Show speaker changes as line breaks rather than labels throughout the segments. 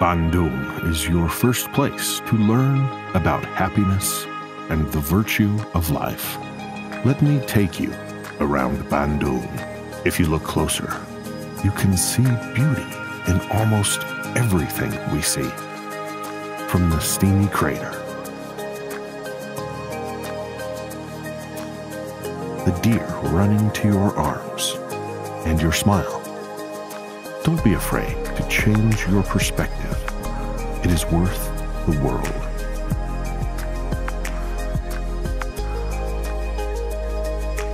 Bandung is your first place to learn about happiness and the virtue of life. Let me take you around Bandung. If you look closer, you can see beauty in almost everything we see. From the steamy crater, the deer running to your arms, and your smile. Don't be afraid to change your perspective. It is worth the world.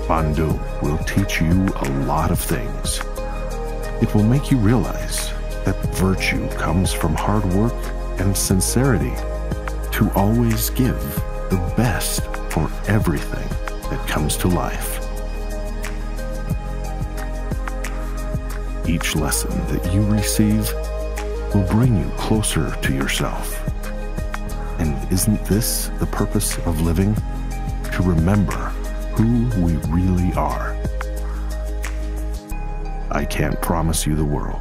Bandung will teach you a lot of things. It will make you realize that virtue comes from hard work and sincerity to always give the best for everything that comes to life. Each lesson that you receive will bring you closer to yourself. And isn't this the purpose of living? To remember who we really are. I can't promise you the world,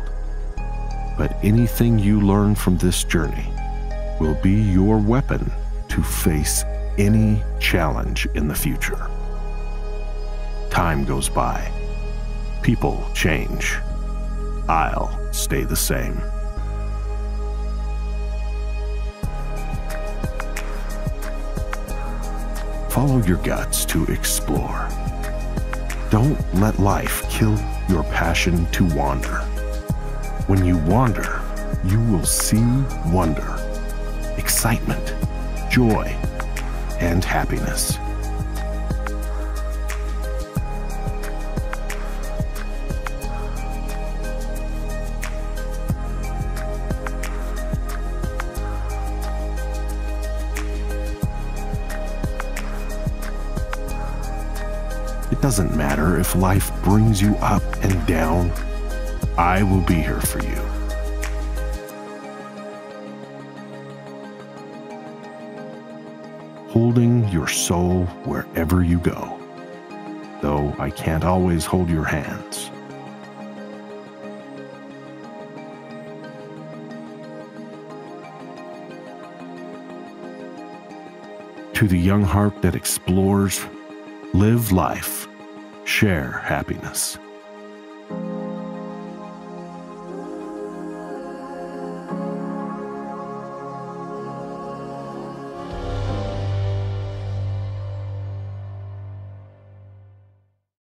but anything you learn from this journey will be your weapon to face any challenge in the future. Time goes by, people change. I'll stay the same. Follow your guts to explore. Don't let life kill your passion to wander. When you wander, you will see wonder, excitement, joy, and happiness. It doesn't matter if life brings you up and down, I will be here for you. Holding your soul wherever you go, though I can't always hold your hands. To the young heart that explores, live life, share happiness.